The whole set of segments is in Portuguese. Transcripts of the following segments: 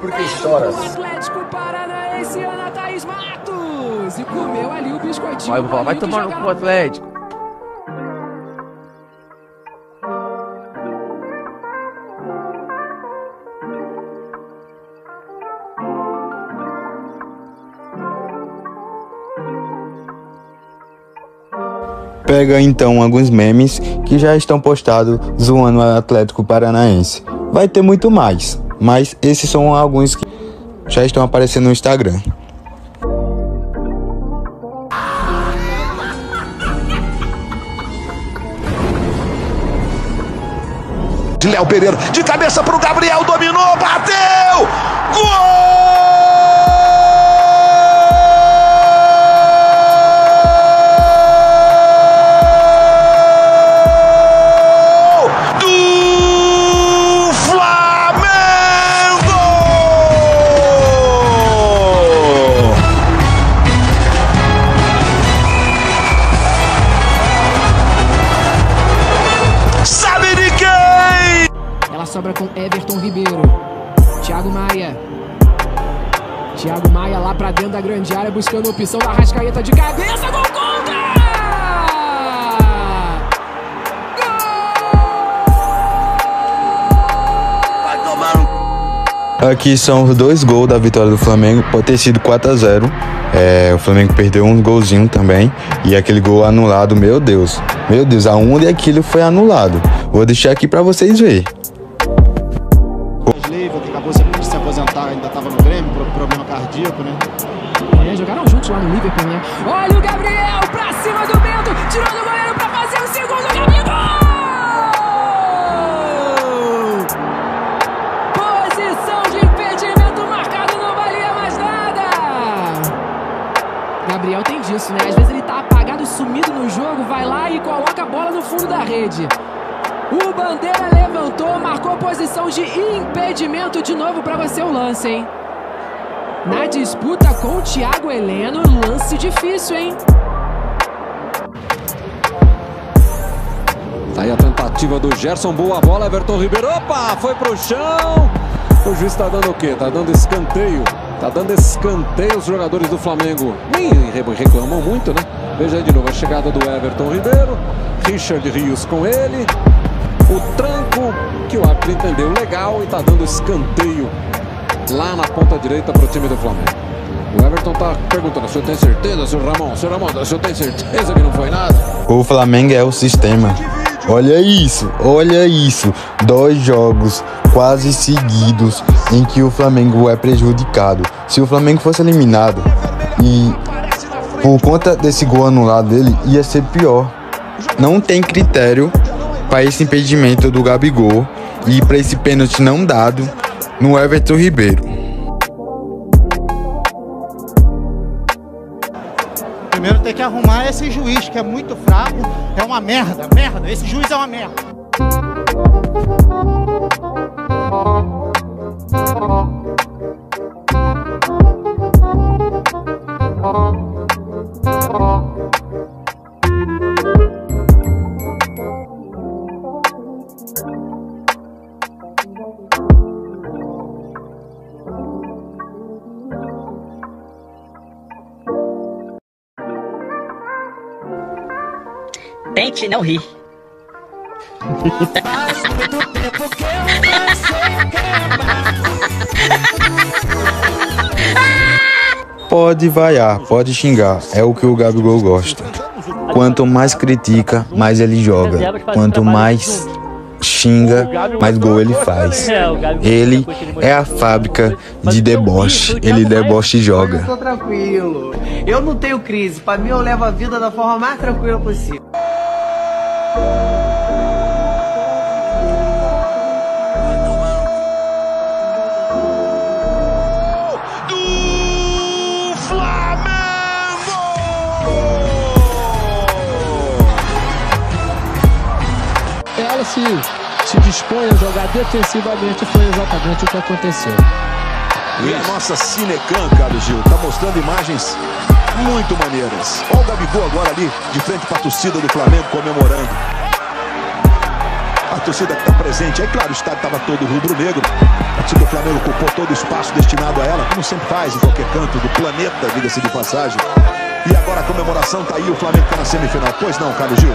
Por que choras? O Atlético Paranaense, Ana Thaís Matos. E comeu ali o biscoitinho. Vai, vai, vai tomar no cu Atlético. Pega então alguns memes que já estão postados zoando o Atlético Paranaense. Vai ter muito mais, mas esses são alguns que já estão aparecendo no Instagram. De Léo Pereira, de cabeça pro Gabriel, dominou, bateu! Gol! Thiago Maia lá pra dentro da grande área, buscando a opção da Rascaeta de cabeça. Gol contra! Aqui são os dois gols da vitória do Flamengo. Pode ter sido 4 a 0 É, o Flamengo perdeu um golzinho também. E aquele gol anulado, meu Deus. Meu Deus, aonde aquilo foi anulado? Vou deixar aqui pra vocês verem. Aposentar, ainda estava no Grêmio, pro- problema cardíaco, né? É, jogaram juntos lá no Liverpool, né? Olha o Gabriel pra cima do Bento, tirando o goleiro pra fazer o segundo Gabigol! Posição de impedimento marcado, não valia mais nada! Gabriel tem disso, né? Às vezes ele tá apagado, sumido no jogo, vai lá e coloca a bola no fundo da rede. O Bandeira levantou, marcou posição de impedimento de novo pra você o lance, hein? Na disputa com o Thiago Heleno, lance difícil, hein? Tá aí a tentativa do Gerson, boa bola, Everton Ribeiro, opa, foi pro chão. O juiz tá dando o quê? Tá dando escanteio. Tá dando escanteio os jogadores do Flamengo. Nem re- reclamam muito, né? Veja aí de novo a chegada do Everton Ribeiro. Richard Rios com ele. O tranco que o árbitro entendeu legal e tá dando escanteio lá na ponta direita pro time do Flamengo. O Everton tá perguntando, o senhor tem certeza, senhor Ramon? Senhor Ramon, o senhor tem certeza que não foi nada? O Flamengo é o sistema. Olha isso, olha isso. Dois jogos quase seguidos em que o Flamengo é prejudicado. Se o Flamengo fosse eliminado e por conta desse gol anulado dele, ia ser pior. Não tem critério para esse impedimento do Gabigol e para esse pênalti não dado no Everton Ribeiro. Primeiro tem que arrumar esse juiz, que é muito fraco, é uma merda, merda. Esse juiz é uma merda. Tente não rir. Pode vaiar, pode xingar, é o que o Gabigol gosta. Quanto mais critica, mais ele joga. Quanto mais xinga, mais gol ele faz. Ele é a fábrica de deboche. Ele deboche e joga. tô tranquilo. Eu não tenho crise. Pra mim, eu levo a vida da forma mais tranquila possível. Ela se, se dispõe a jogar defensivamente, foi exatamente o que aconteceu. E a nossa Cinecan, Carlos Gil, tá mostrando imagens muito maneiras. Olha o Gabigol agora ali, de frente para a torcida do Flamengo, comemorando. A torcida que está presente. Aí, claro, o estádio estava todo rubro-negro. A torcida do Flamengo ocupou todo o espaço destinado a ela, como sempre faz em qualquer canto do planeta, diga-se de passagem. E agora a comemoração tá aí, o Flamengo está na semifinal. Pois não, Carlos Gil?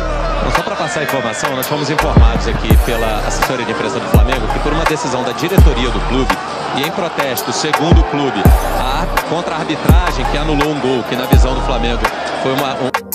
Passar a informação, nós fomos informados aqui pela assessoria de imprensa do Flamengo que por uma decisão da diretoria do clube e em protesto, segundo o clube, a, contra a arbitragem que anulou um gol, que na visão do Flamengo foi uma... Um...